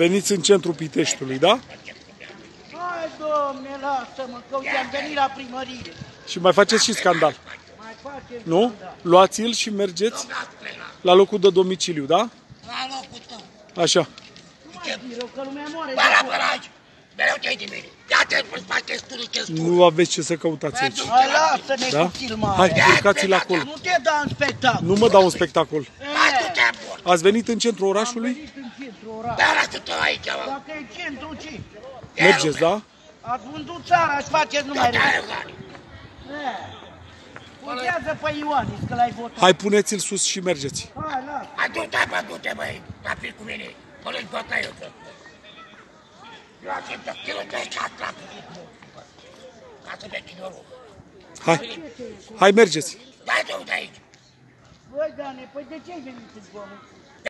Veniți în centrul Piteștiului, da? Hai, domne, lasă-mă, că uite, am venit la primărie. Și mai faceți și scandal, Mai facem nu? scandal. Luați-l și mergeți la locul de domiciliu, da? La locul tău. Așa. Nu mai fi rău, că lumea moare. Bă, la băraj. Mereu te-ai de mine. Ia-te, îți face studiul ce spun. Nu aveți ce să căutați aici. Hai, lasă-ne Da? cu filmarea. Hai, urcați-l acolo. Nu te da în spectacol. Nu mă dau un spectacol. Hai, tu te bun. Ați venit în centrul Am orașului? venit în centru oraș. Dar lasă-te aici, mă. Dacă e centru, ce? Mergeți, da? Ați vândut țara și faceți numai rău. Hai, Ioane. Putează pe Ioanis, că l-ai votat. Hai, puneți-l sus și mergeți. Hai, lasă. Hai, du-te, bă, du-te, băi. La fi cu mine. Mă lăși băta eu, bă. Eu aștept să te lutești la Ca să vezi chinorul. Hai, hai, mergeți. Hai, du-te aici. Майдані, подячей мені Богу.